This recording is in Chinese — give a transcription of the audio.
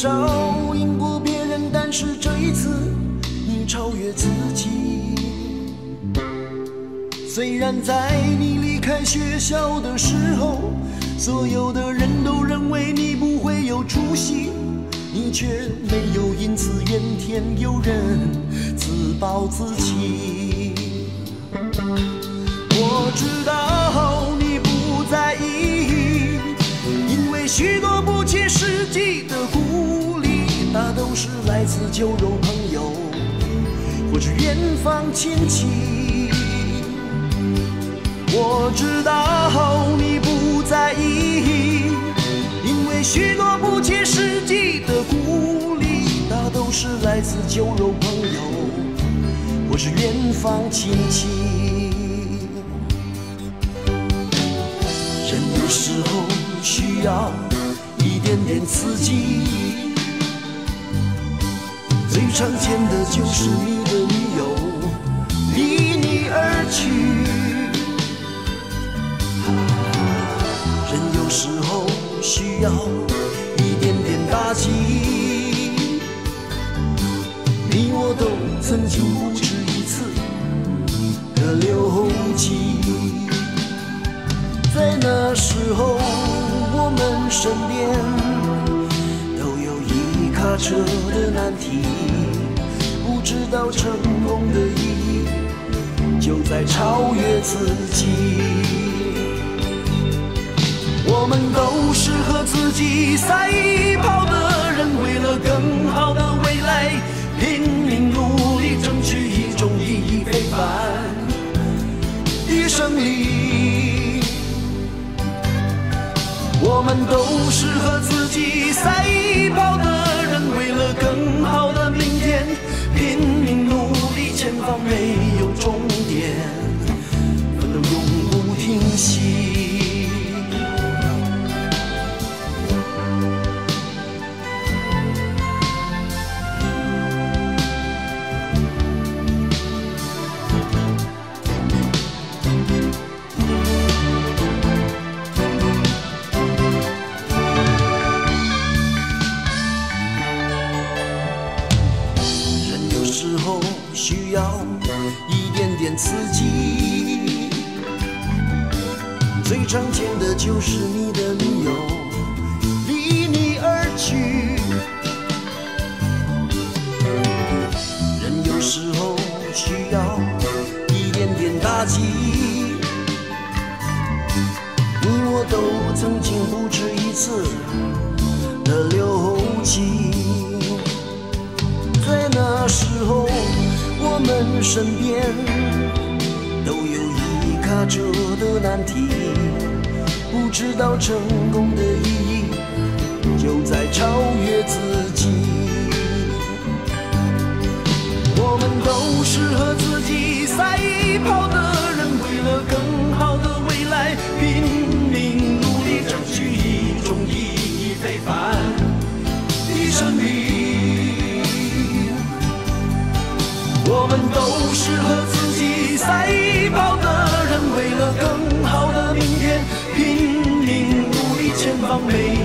少赢过别人，但是这一次你超越自己。虽然在你离开学校的时候，所有的人都认为你不会有出息，你却没有因此怨天尤人，自暴自弃。我知道你不在意，因为许多。来自酒肉朋友或是远方亲戚。我知道你不在意，因为许多不切实际的鼓励，大都是来自酒肉朋友或是远方亲戚。人有时候需要一点点刺激，最常见的就是你的女友离你而去。人有时候需要一点点打击，你我都曾经不止一次的流涕。在那时候，我们身边车的难题，不知道成功的意义就在超越自己。我们都是和自己赛跑的人，为了更好的未来拼命努力，争取一种意义非凡的胜利。我们都是和自己赛跑的刺激，最常见的就是你的女友离你而去。人有时候需要一点点打击，你我都曾经不止一次的流涕。在那时候，我们身边卡住的难题，不知道成功的意义就在超越自己。了